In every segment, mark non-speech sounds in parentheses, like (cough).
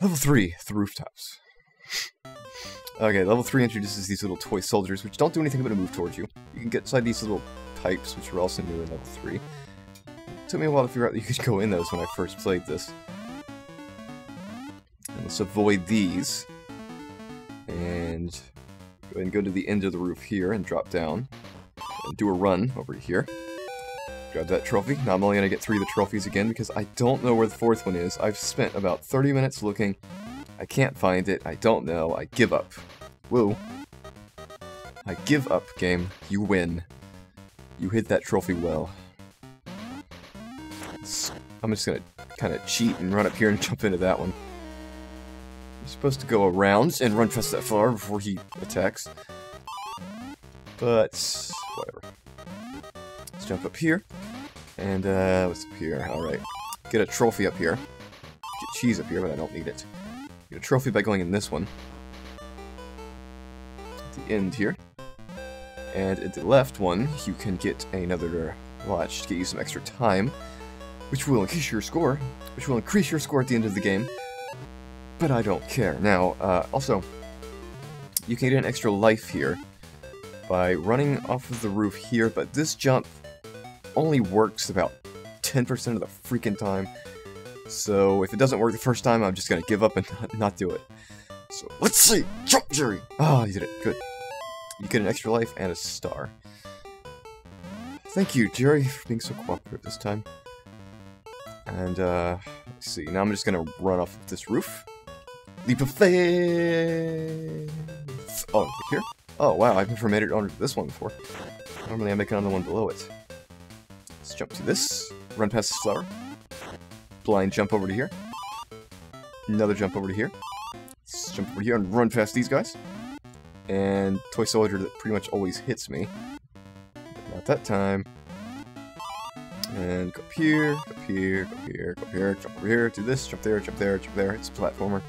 Level 3, the rooftops. Okay, level 3 introduces these little toy soldiers, which don't do anything but move towards you. You can get inside these little pipes, which are also new in level 3. It took me a while to figure out that you could go in those when I first played this. And let's avoid these. And go and go to the end of the roof here and drop down. And do a run over here. Grab that trophy. Now I'm only going to get three of the trophies again because I don't know where the fourth one is. I've spent about 30 minutes looking. I can't find it. I don't know. I give up. Whoa. I give up, game. You win. You hit that trophy well. I'm just gonna kind of cheat and run up here and (laughs) jump into that one. You're supposed to go around and run past that far before he attacks. But, whatever. Jump up here. And, uh, what's up here? Alright. Get a trophy up here. Get cheese up here, but I don't need it. Get a trophy by going in this one. At the end here. And at the left one, you can get another watch to get you some extra time, which will increase your score, which will increase your score at the end of the game. But I don't care. Now, uh, also, you can get an extra life here by running off of the roof here, but this jump only works about 10% of the freaking time. So if it doesn't work the first time, I'm just gonna give up and not, (laughs) not do it. So let's see! Jump, Jerry! Oh, you did it. Good. You get an extra life and a star. Thank you, Jerry, for being so cooperative this time. And, uh, let's see. Now I'm just gonna run off this roof. Leap of faith! Oh, here? Oh, wow, I've never made it onto this one before. Normally I make another one below it. Let's jump to this. Run past this flower. Blind jump over to here. Another jump over to here. Let's jump over here and run past these guys and Toy Soldier that pretty much always hits me. But not that time. And go up here, go up here, go up here, go up here, jump over here, do this, jump there, jump there, jump there. It's a platformer.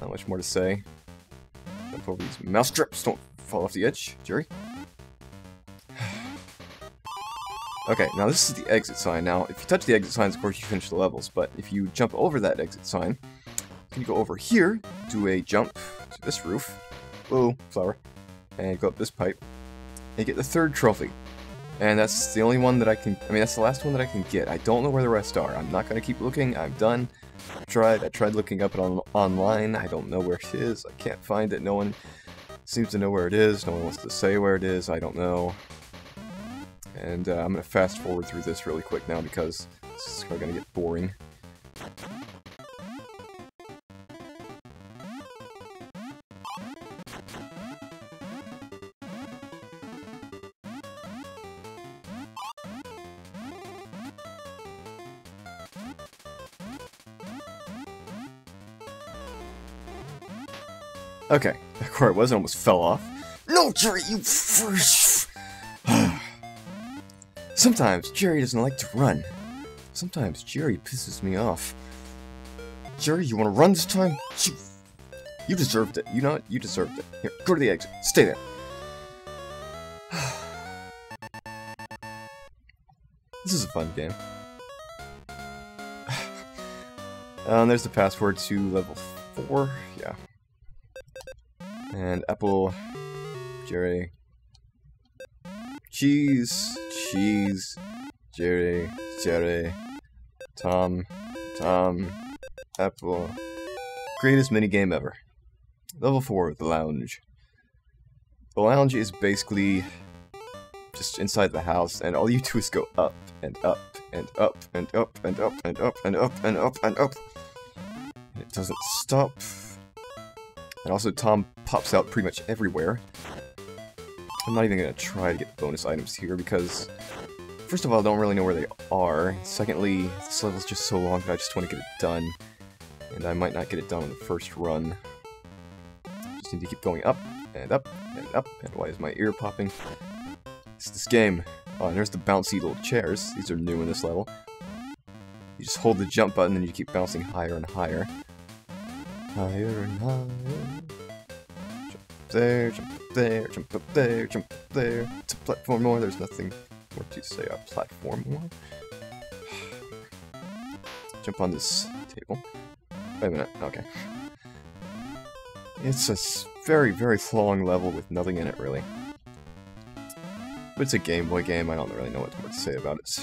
Not much more to say. Jump over these mouse strips, don't fall off the edge, Jerry. Okay, now this is the exit sign. Now, if you touch the exit signs, of course you finish the levels, but if you jump over that exit sign, you can go over here, do a jump to this roof, Whoa, flower. And go up this pipe. And get the third trophy. And that's the only one that I can... I mean, that's the last one that I can get. I don't know where the rest are. I'm not going to keep looking. I'm done. I tried. I tried looking up it on online. I don't know where it is. I can't find it. No one seems to know where it is. No one wants to say where it is. I don't know. And uh, I'm going to fast forward through this really quick now because this is going to get boring. Okay, (laughs) where I was, I almost fell off. No, Jerry, you Sometimes Jerry doesn't like to run. Sometimes Jerry pisses me off. Jerry, you want to run this time? You, deserved it. You know what? You deserved it. Here, go to the exit. Stay there. (sighs) this is a fun game. (sighs) um, there's the password to level 4. Yeah. And apple, Jerry, cheese, cheese, Jerry, Jerry, Tom, Tom, apple. Greatest minigame ever. Level 4, the lounge. The lounge is basically just inside the house, and all you do is go up and up and up and up and up and up and up and up and up. It doesn't stop. And also Tom pops out pretty much everywhere. I'm not even going to try to get the bonus items here because, first of all, I don't really know where they are. Secondly, this level's just so long that I just want to get it done. And I might not get it done on the first run. Just need to keep going up, and up, and up, and why is my ear popping? It's this game. Oh, and there's the bouncy little chairs. These are new in this level. You just hold the jump button and you keep bouncing higher and higher. Higher and higher. There, jump up there, jump up there, jump up there. It's a platformer. There's nothing more to say. A platformer. (sighs) jump on this table. Wait a minute, okay. It's a very, very long level with nothing in it, really. But it's a Game Boy game, I don't really know what to say about it.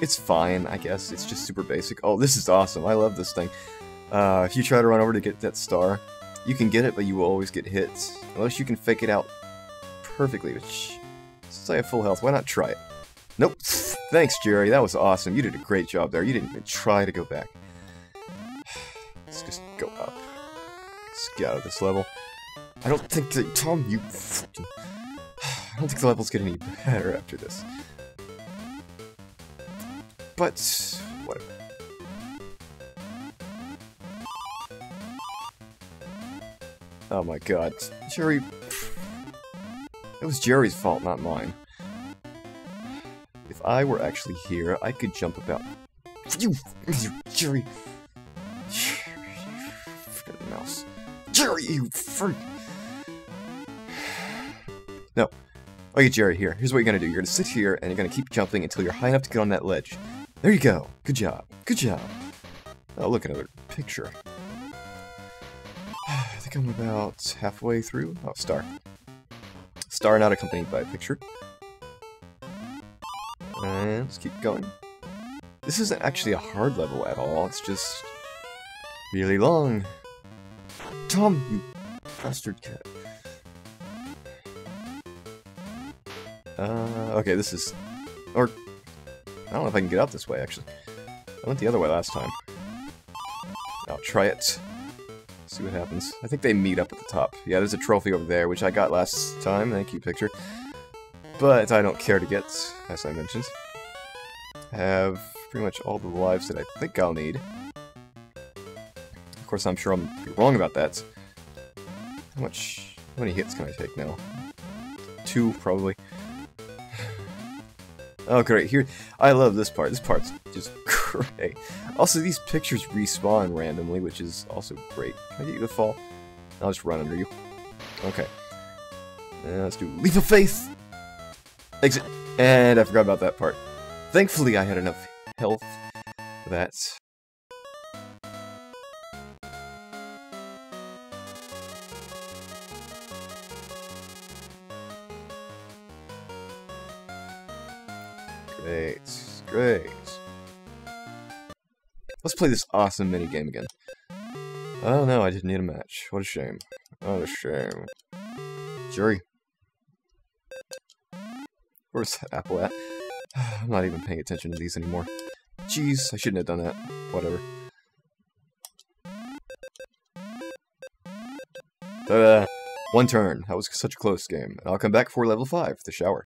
It's fine, I guess. It's just super basic. Oh, this is awesome. I love this thing. Uh, if you try to run over to get that star, you can get it, but you will always get hit. Unless you can fake it out perfectly, which, since I have full health, why not try it? Nope. (laughs) Thanks, Jerry. That was awesome. You did a great job there. You didn't even try to go back. (sighs) Let's just go up. Let's get out of this level. I don't think that... Tom, you... (sighs) I don't think the levels get any (laughs) better after this. But... Whatever. Oh my god. Jerry... It was Jerry's fault, not mine. If I were actually here, I could jump about... You... Jerry... Forget The mouse. Jerry, you freak! No. Oh, okay, Jerry, here. Here's what you're gonna do. You're gonna sit here, and you're gonna keep jumping until you're high enough to get on that ledge. There you go. Good job. Good job. Oh, look, another picture. I'm about halfway through. Oh, star. Star not accompanied by a picture. And let's keep going. This isn't actually a hard level at all, it's just really long. Tom, you bastard cat. Uh, okay, this is... Or... I don't know if I can get out this way, actually. I went the other way last time. I'll try it. See what happens. I think they meet up at the top. Yeah, there's a trophy over there, which I got last time. Thank you, picture. But I don't care to get, as I mentioned. I have pretty much all the lives that I think I'll need. Of course, I'm sure I'm wrong about that. How much... How many hits can I take now? Two, probably. (sighs) Oh, great. Here, I love this part. This part's just Also, these pictures respawn randomly, which is also great. Can I get you to fall? I'll just run under you. Okay. Uh, let's do Leap of Faith! Exit. And I forgot about that part. Thankfully, I had enough health for that. Great. Great. Let's play this awesome minigame again. Oh no, I didn't need a match. What a shame. What a shame. Jerry. Where's that apple at? (sighs) I'm not even paying attention to these anymore. Jeez, I shouldn't have done that. Whatever. Ta-da! One turn. That was such a close game. And I'll come back for level 5, the shower.